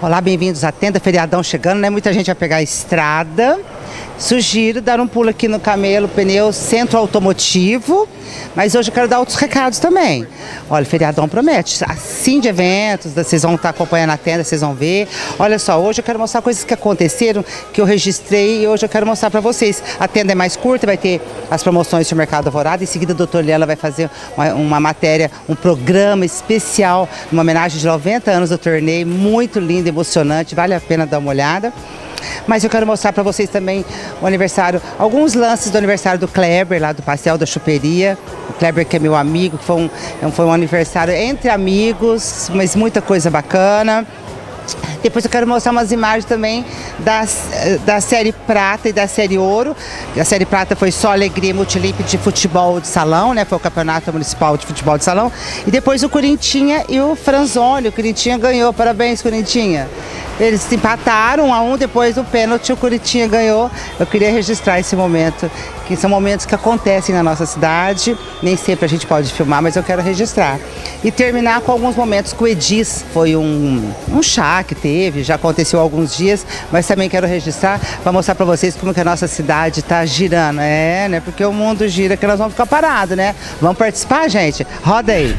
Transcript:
Olá, bem-vindos à tenda, feriadão chegando, né? Muita gente vai pegar a estrada. Sugiro dar um pulo aqui no Camelo Pneu Centro Automotivo, mas hoje eu quero dar outros recados também. Olha, feriadão promete, assim de eventos, vocês vão estar acompanhando a tenda, vocês vão ver. Olha só, hoje eu quero mostrar coisas que aconteceram, que eu registrei e hoje eu quero mostrar para vocês. A tenda é mais curta, vai ter as promoções do Mercado Alvorada, em seguida o doutor Lela vai fazer uma, uma matéria, um programa especial, uma homenagem de 90 anos do torneio, muito lindo, emocionante, vale a pena dar uma olhada. Mas eu quero mostrar para vocês também o aniversário, alguns lances do aniversário do Kleber, lá do Pastel da Chuperia. O Kleber que é meu amigo, foi um, é foi um aniversário entre amigos, mas muita coisa bacana. Depois eu quero mostrar umas imagens também das, da série Prata e da série Ouro. A série Prata foi só alegria multilimpe de futebol de salão, né? Foi o campeonato municipal de futebol de salão. E depois o Corintinha e o Franzoni. O Corintinha ganhou. Parabéns, Corintinha. Eles empataram a um, depois do pênalti o Curitiba ganhou. Eu queria registrar esse momento, que são momentos que acontecem na nossa cidade. Nem sempre a gente pode filmar, mas eu quero registrar. E terminar com alguns momentos com o Edis. Foi um, um chá que teve, já aconteceu há alguns dias, mas também quero registrar para mostrar para vocês como que a nossa cidade está girando. É, né? Porque o mundo gira que nós vamos ficar parados, né? Vamos participar, gente? Roda aí.